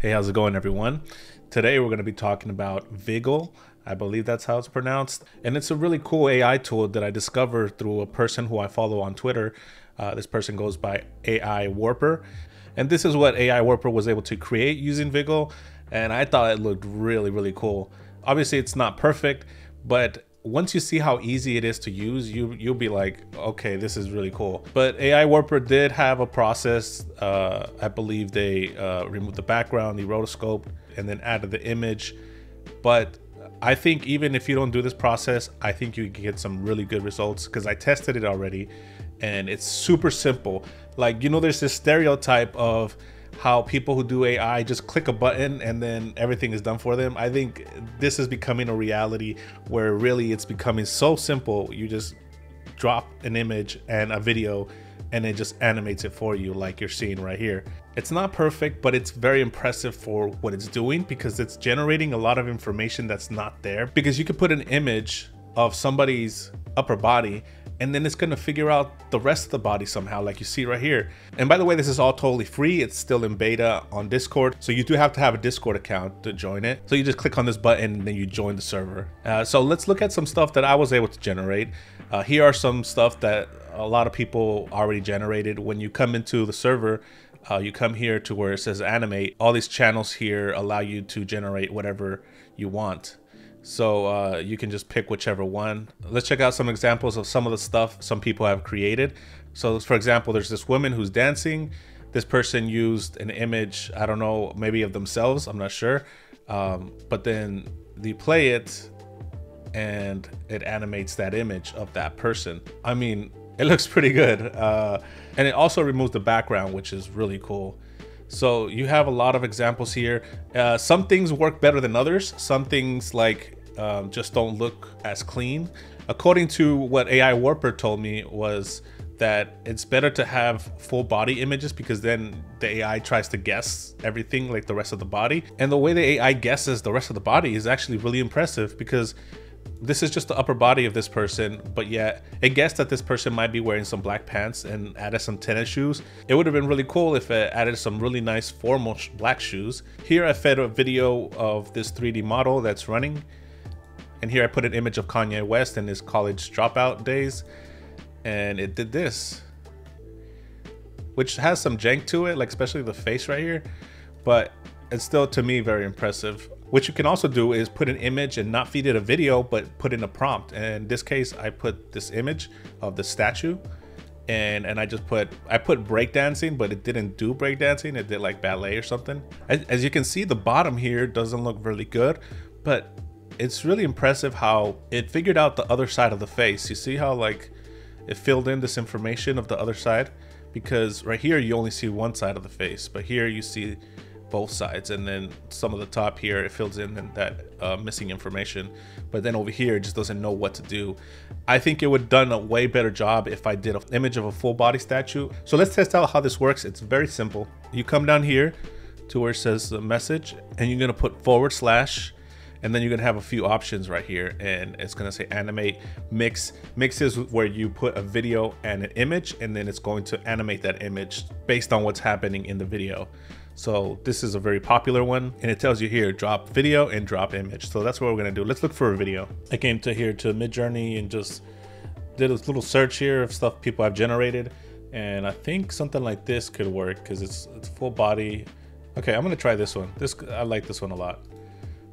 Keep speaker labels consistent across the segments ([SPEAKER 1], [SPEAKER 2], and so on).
[SPEAKER 1] Hey, how's it going, everyone? Today we're going to be talking about Viggle. I believe that's how it's pronounced. And it's a really cool AI tool that I discovered through a person who I follow on Twitter. Uh, this person goes by AI Warper. And this is what AI Warper was able to create using Viggle. And I thought it looked really, really cool. Obviously, it's not perfect, but once you see how easy it is to use, you you'll be like, okay, this is really cool. But AI Warper did have a process. Uh, I believe they uh, removed the background, the rotoscope, and then added the image. But I think even if you don't do this process, I think you can get some really good results because I tested it already, and it's super simple. Like you know, there's this stereotype of how people who do AI just click a button and then everything is done for them. I think this is becoming a reality where really it's becoming so simple. You just drop an image and a video and it just animates it for you like you're seeing right here. It's not perfect, but it's very impressive for what it's doing because it's generating a lot of information that's not there. Because you could put an image of somebody's upper body and then it's to figure out the rest of the body somehow like you see right here. And by the way this is all totally free. It's still in beta on discord. So you do have to have a discord account to join it. So you just click on this button and then you join the server. Uh, so let's look at some stuff that i was able to generate. Uh, here are some stuff that a lot of people already generated. When you come into the server uh, you come here to where it says animate. All these channels here allow you to generate whatever you want so uh, you can just pick whichever one. Let's check out some examples of some of the stuff some people have created. So for example, there's this woman who's dancing. This person used an image, I don't know, maybe of themselves, I'm not sure. Um, but then they play it and it animates that image of that person. I mean, it looks pretty good. Uh, and it also removes the background, which is really cool. So you have a lot of examples here. Uh, some things work better than others. Some things like um, just don't look as clean. According to what AI Warper told me was that it's better to have full body images because then the AI tries to guess everything like the rest of the body. And the way the AI guesses the rest of the body is actually really impressive because this is just the upper body of this person, but yet it guessed that this person might be wearing some black pants and added some tennis shoes. It would have been really cool if it added some really nice formal black shoes. Here I fed a video of this 3D model that's running. And here I put an image of Kanye West in his college dropout days. And it did this. Which has some jank to it, like especially the face right here. But it's still to me very impressive. What you can also do is put an image and not feed it a video, but put in a prompt. And in this case, I put this image of the statue and and I just put I put breakdancing, but it didn't do breakdancing. It did like ballet or something. As, as, you can see, the bottom here doesn't look really good, but it's really impressive how it figured out the other side of the face. You see how like it filled in this information of the other side? Because right here you only see one side of the face, but here you see both sides and then some of the top here it fills in that uh, missing information. But then over here it just doesn't know what to do. I think it would have done a way better job if i did an image of a full body statue. So let's test out how this works. It's very simple. You come down here to where it says the message and you're going to put forward slash and then you're gonna have a few options right here and it's gonna say animate mix mix is where you put a video and an image and then it's going to animate that image based on what's happening in the video so this is a very popular one and it tells you here, drop video and drop image. So that's what we're gonna do. Let's look for a video. I came to here to Midjourney and just did a little search here of stuff people have generated. And I think something like this could work because it's, it's full body. Okay, I'm gonna try this one. This I like this one a lot.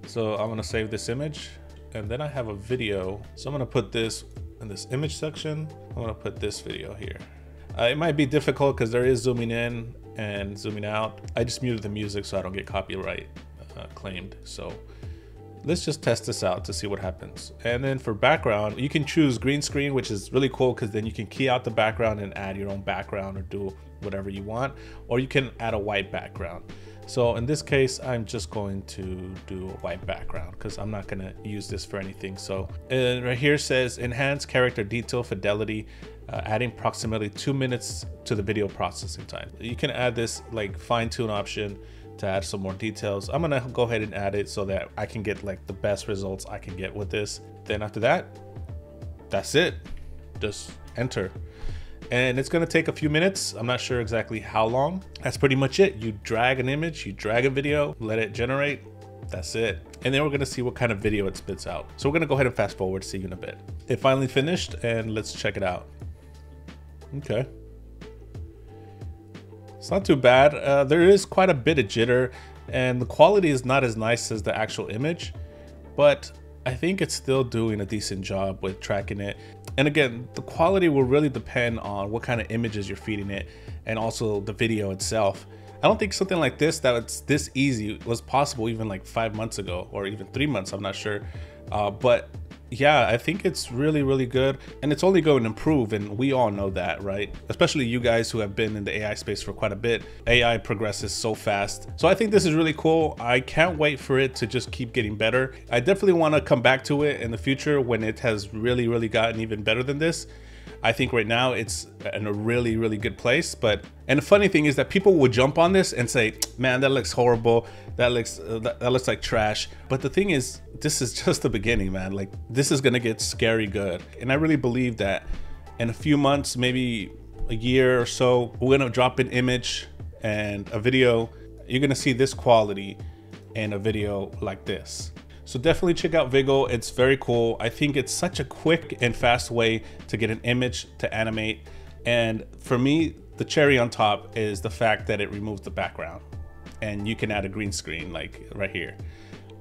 [SPEAKER 1] So I'm gonna save this image and then I have a video. So I'm gonna put this in this image section. I'm gonna put this video here. Uh, it might be difficult because there is zooming in and zooming out. I just muted the music so I don't get copyright uh, claimed. So let's just test this out to see what happens. And then for background, you can choose green screen, which is really cool because then you can key out the background and add your own background or do whatever you want, or you can add a white background. So in this case, I'm just going to do a white background because I'm not going to use this for anything. So right here says enhance character detail fidelity uh, adding approximately two minutes to the video processing time. You can add this like fine tune option to add some more details. I'm gonna go ahead and add it so that I can get like the best results I can get with this. Then after that, that's it. Just enter. And it's gonna take a few minutes. I'm not sure exactly how long. That's pretty much it. You drag an image, you drag a video, let it generate, that's it. And then we're gonna see what kind of video it spits out. So we're gonna go ahead and fast forward, see you in a bit. It finally finished and let's check it out. Okay. It's not too bad. Uh, there is quite a bit of jitter and the quality is not as nice as the actual image, but I think it's still doing a decent job with tracking it. And again, the quality will really depend on what kind of images you're feeding it and also the video itself. I don't think something like this that's this easy was possible even like five months ago or even three months, I'm not sure. Uh, but yeah, I think it's really, really good and it's only going to improve. And we all know that, right? Especially you guys who have been in the AI space for quite a bit. AI progresses so fast. So I think this is really cool. I can't wait for it to just keep getting better. I definitely want to come back to it in the future when it has really, really gotten even better than this. I think right now it's in a really, really good place. But and the funny thing is that people will jump on this and say, "Man, that looks horrible. That looks uh, that, that looks like trash." But the thing is, this is just the beginning, man. Like this is gonna get scary good, and I really believe that in a few months, maybe a year or so, we're gonna drop an image and a video. You're gonna see this quality in a video like this. So definitely check out Viggle. It's very cool. I think it's such a quick and fast way to get an image to animate. And for me, the cherry on top is the fact that it removes the background and you can add a green screen like right here.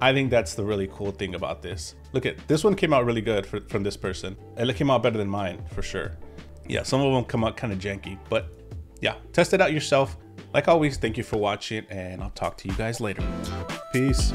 [SPEAKER 1] I think that's the really cool thing about this. Look at this one came out really good for, from this person. It came out better than mine for sure. Yeah, some of them come out kind of janky, but yeah, test it out yourself. Like always, thank you for watching and I'll talk to you guys later. Peace.